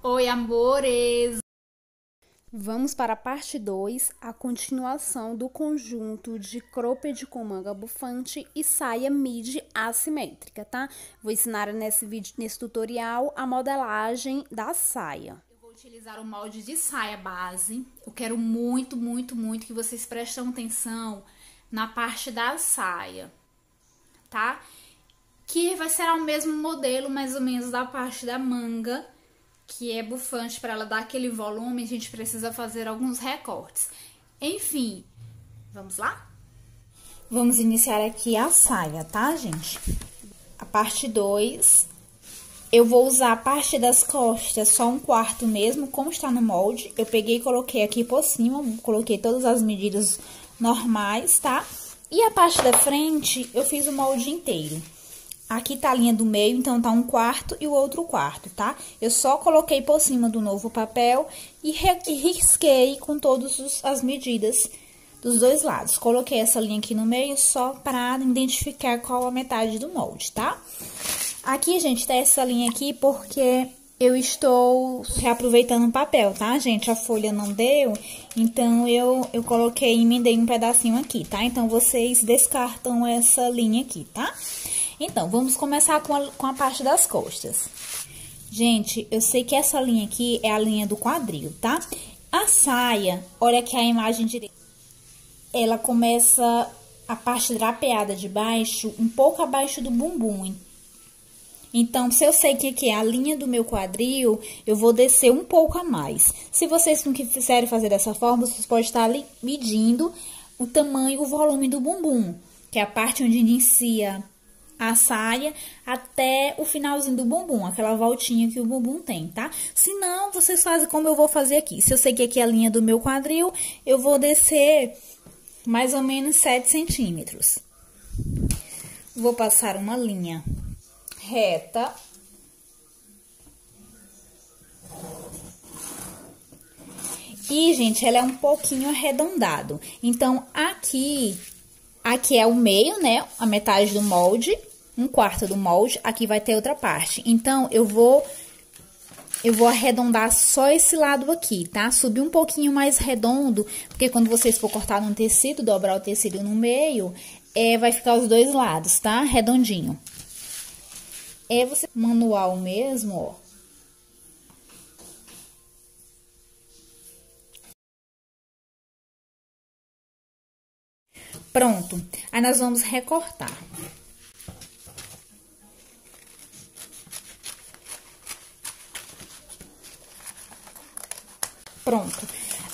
Oi, amores! Vamos para a parte 2, a continuação do conjunto de cropped com manga bufante e saia midi assimétrica, tá? Vou ensinar nesse vídeo, nesse tutorial, a modelagem da saia. Eu vou utilizar o molde de saia base. Eu quero muito, muito, muito que vocês prestem atenção na parte da saia, tá? Que vai ser o mesmo modelo, mais ou menos, da parte da manga, que é bufante para ela dar aquele volume, a gente precisa fazer alguns recortes. Enfim, vamos lá? Vamos iniciar aqui a saia, tá, gente? A parte 2, eu vou usar a parte das costas, só um quarto mesmo, como está no molde. Eu peguei e coloquei aqui por cima, coloquei todas as medidas normais, tá? E a parte da frente, eu fiz o molde inteiro. Aqui tá a linha do meio, então tá um quarto e o outro quarto, tá? Eu só coloquei por cima do novo papel e risquei com todas as medidas dos dois lados. Coloquei essa linha aqui no meio só para identificar qual a metade do molde, tá? Aqui, gente, tá essa linha aqui porque eu estou reaproveitando o papel, tá, gente? A folha não deu, então eu, eu coloquei e emendei um pedacinho aqui, tá? Então, vocês descartam essa linha aqui, tá? Então, vamos começar com a, com a parte das costas. Gente, eu sei que essa linha aqui é a linha do quadril, tá? A saia, olha aqui a imagem direita. Ela começa a parte drapeada de baixo, um pouco abaixo do bumbum, então, se eu sei que aqui é a linha do meu quadril, eu vou descer um pouco a mais. Se vocês não quiserem fazer dessa forma, vocês podem estar medindo o tamanho e o volume do bumbum, que é a parte onde inicia a saia até o finalzinho do bumbum, aquela voltinha que o bumbum tem, tá? Se não, vocês fazem como eu vou fazer aqui. Se eu que aqui é a linha do meu quadril, eu vou descer mais ou menos 7 centímetros. Vou passar uma linha reta. E, gente, ela é um pouquinho arredondado. Então, aqui, aqui é o meio, né? A metade do molde, um quarto do molde. Aqui vai ter outra parte. Então, eu vou... Eu vou arredondar só esse lado aqui, tá? Subir um pouquinho mais redondo, porque quando vocês for cortar no tecido, dobrar o tecido no meio, é, vai ficar os dois lados, tá? Redondinho. É você manual mesmo, ó. Pronto. Aí nós vamos recortar. Pronto.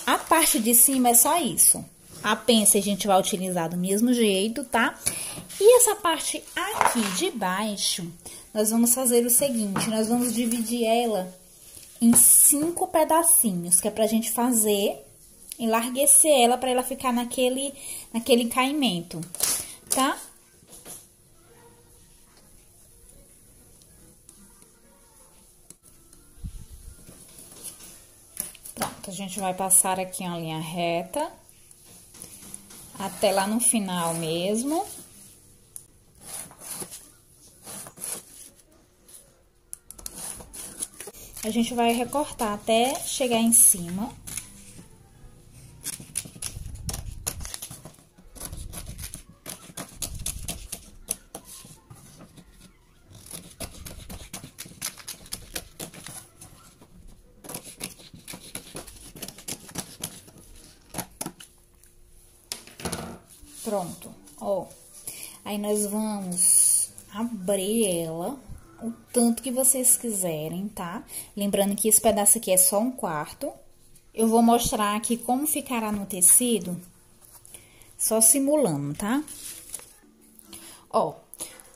A parte de cima é só isso. A pensa a gente vai utilizar do mesmo jeito, tá? E essa parte aqui de baixo, nós vamos fazer o seguinte, nós vamos dividir ela em cinco pedacinhos, que é pra gente fazer, enlarguecer ela pra ela ficar naquele, naquele caimento, tá? A gente vai passar aqui uma linha reta, até lá no final mesmo. A gente vai recortar até chegar em cima. Pronto, ó. Aí, nós vamos abrir ela o tanto que vocês quiserem, tá? Lembrando que esse pedaço aqui é só um quarto. Eu vou mostrar aqui como ficará no tecido, só simulando, tá? Ó,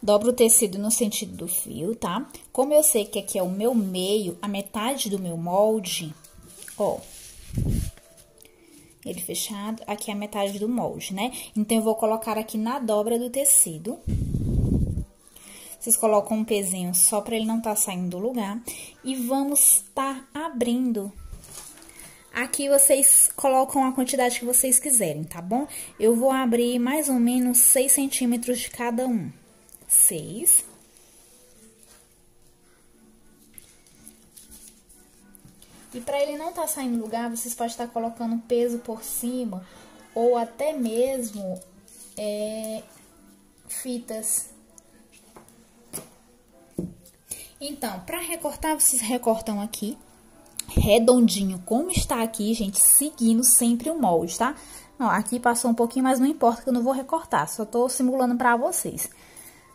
dobro o tecido no sentido do fio, tá? Como eu sei que aqui é o meu meio, a metade do meu molde, ó, ele fechado, aqui é a metade do molde, né? Então, eu vou colocar aqui na dobra do tecido. Vocês colocam um pezinho só para ele não tá saindo do lugar. E vamos estar tá abrindo. Aqui vocês colocam a quantidade que vocês quiserem, tá bom? Eu vou abrir mais ou menos 6 centímetros de cada um. 6. E para ele não estar tá saindo do lugar, vocês podem estar colocando peso por cima ou até mesmo é, fitas. Então, para recortar, vocês recortam aqui, redondinho, como está aqui, gente, seguindo sempre o molde, tá? Aqui passou um pouquinho, mas não importa que eu não vou recortar, só tô simulando para vocês.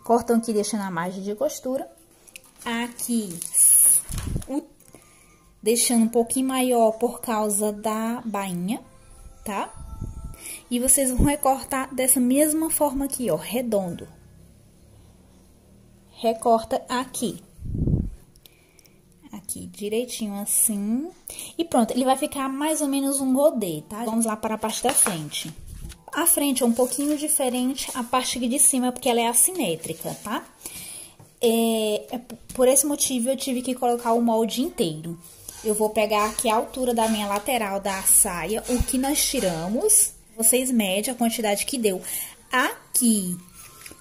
Cortam aqui, deixando a margem de costura. Aqui, deixando um pouquinho maior por causa da bainha, tá? E vocês vão recortar dessa mesma forma aqui, ó, redondo. Recorta aqui. Aqui, direitinho assim. E pronto, ele vai ficar mais ou menos um rodê, tá? Vamos lá para a parte da frente. A frente é um pouquinho diferente a parte de cima, porque ela é assimétrica, tá? É, é, por esse motivo, eu tive que colocar o molde inteiro. Eu vou pegar aqui a altura da minha lateral da saia, o que nós tiramos. Vocês medem a quantidade que deu. Aqui,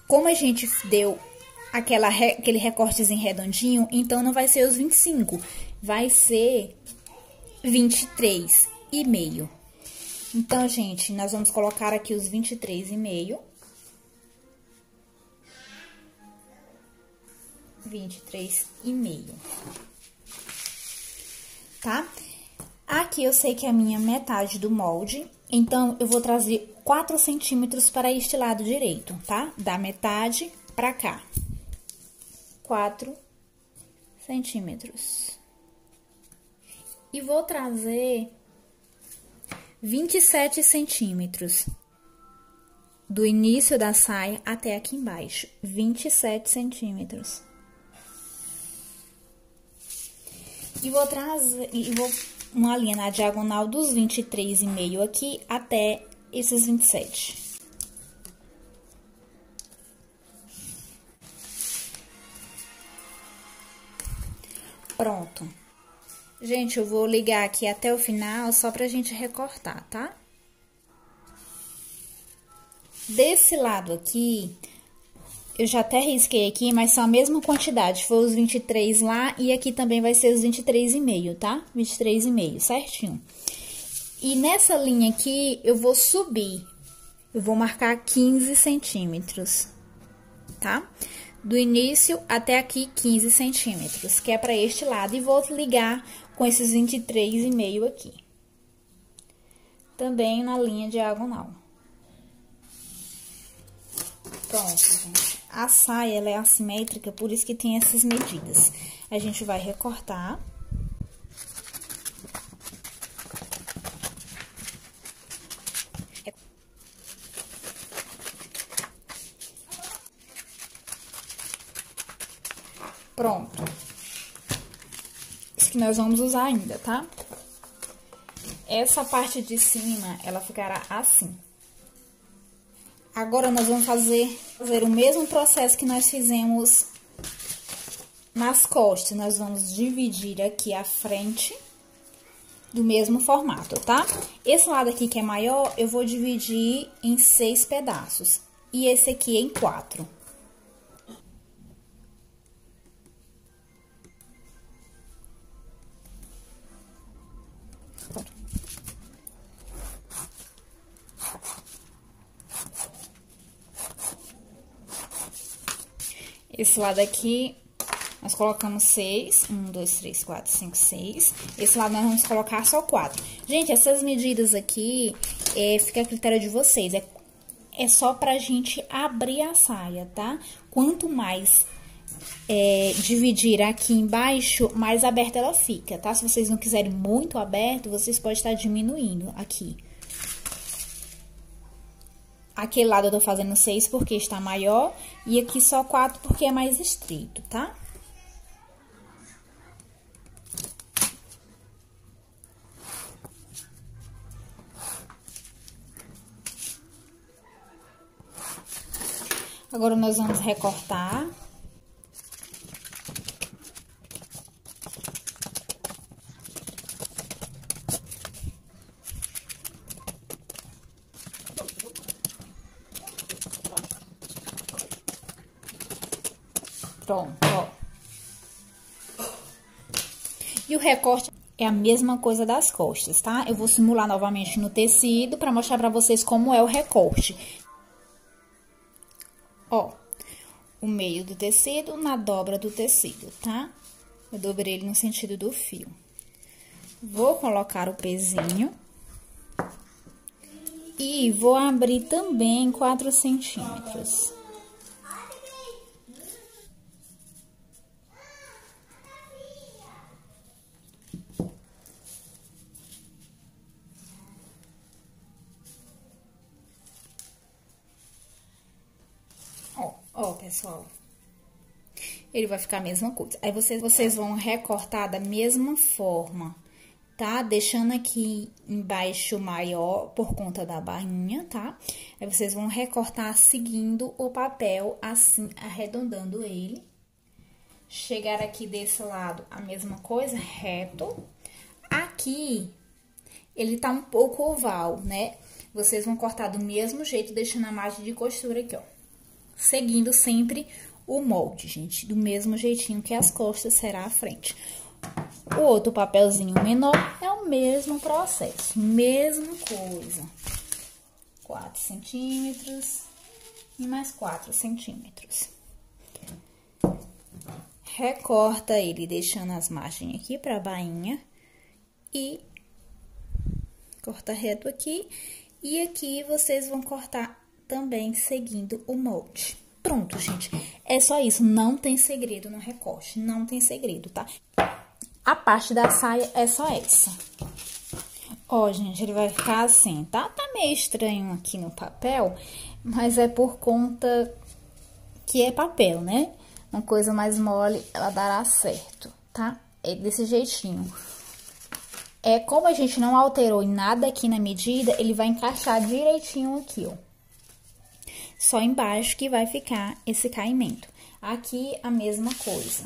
como a gente deu aquela, aquele recortezinho redondinho, então não vai ser os 25, vai ser 23 e meio. Então, gente, nós vamos colocar aqui os 23 e meio. 23 e meio. Tá? Aqui eu sei que é a minha metade do molde, então eu vou trazer 4 centímetros para este lado direito, tá? Da metade para cá. 4 centímetros. E vou trazer 27 centímetros do início da saia até aqui embaixo, 27 centímetros. E vou trazer, e vou uma linha na diagonal dos 23,5 aqui até esses 27. Pronto. Gente, eu vou ligar aqui até o final só pra gente recortar, tá? Desse lado aqui, eu já até risquei aqui, mas são a mesma quantidade. Foi os 23 lá e aqui também vai ser os 23,5, tá? 23,5, certinho. E nessa linha aqui, eu vou subir. Eu vou marcar 15 centímetros, tá? Do início até aqui 15 centímetros, que é para este lado, e vou ligar com esses 23,5 aqui. Também na linha diagonal. Pronto, gente. A saia, ela é assimétrica, por isso que tem essas medidas. A gente vai recortar. Pronto. Isso que nós vamos usar ainda, tá? Essa parte de cima, ela ficará assim. Agora, nós vamos fazer, fazer o mesmo processo que nós fizemos nas costas. Nós vamos dividir aqui a frente do mesmo formato, tá? Esse lado aqui que é maior, eu vou dividir em seis pedaços. E esse aqui em quatro. Esse lado aqui, nós colocamos seis. Um, dois, três, quatro, cinco, seis. Esse lado nós vamos colocar só quatro. Gente, essas medidas aqui, é, fica a critério de vocês. É, é só pra gente abrir a saia, tá? Quanto mais é, dividir aqui embaixo, mais aberta ela fica, tá? Se vocês não quiserem muito aberto, vocês podem estar diminuindo aqui. Aquele lado eu tô fazendo seis porque está maior e aqui só quatro porque é mais estreito, tá? Agora, nós vamos recortar. Pronto, ó. E o recorte é a mesma coisa das costas, tá? Eu vou simular novamente no tecido para mostrar para vocês como é o recorte. Ó, o meio do tecido na dobra do tecido, tá? Eu dobrei ele no sentido do fio. Vou colocar o pezinho. E vou abrir também 4 centímetros. Ó, pessoal. Ele vai ficar a mesma coisa. Aí, vocês, vocês vão recortar da mesma forma, tá? Deixando aqui embaixo maior por conta da bainha, tá? Aí, vocês vão recortar seguindo o papel, assim, arredondando ele. Chegar aqui desse lado, a mesma coisa, reto. Aqui, ele tá um pouco oval, né? Vocês vão cortar do mesmo jeito, deixando a margem de costura aqui, ó seguindo sempre o molde, gente, do mesmo jeitinho que as costas será a frente. O outro papelzinho menor é o mesmo processo, mesma coisa. 4 centímetros e mais 4 centímetros. Recorta ele deixando as margens aqui pra bainha e corta reto aqui. E aqui vocês vão cortar também seguindo o molde. Pronto, gente. É só isso. Não tem segredo no recorte. Não tem segredo, tá? A parte da saia é só essa. Ó, gente, ele vai ficar assim, tá? Tá meio estranho aqui no papel, mas é por conta que é papel, né? Uma coisa mais mole, ela dará certo, tá? É desse jeitinho. É, como a gente não alterou em nada aqui na medida, ele vai encaixar direitinho aqui, ó só embaixo que vai ficar esse caimento. Aqui, a mesma coisa.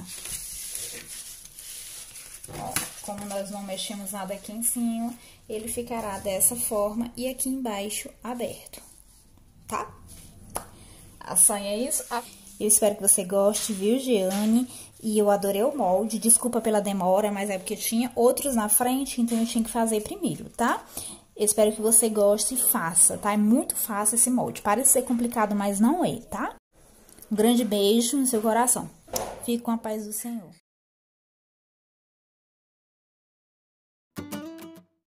Como nós não mexemos nada aqui em cima, ele ficará dessa forma e aqui embaixo aberto, tá? A sonha é isso. Eu espero que você goste, viu, Giane? E eu adorei o molde. Desculpa pela demora, mas é porque tinha outros na frente, então eu tinha que fazer primeiro, tá? Espero que você goste e faça, tá? É muito fácil esse molde. Parece ser complicado, mas não é, tá? Um grande beijo no seu coração. Fique com a paz do Senhor.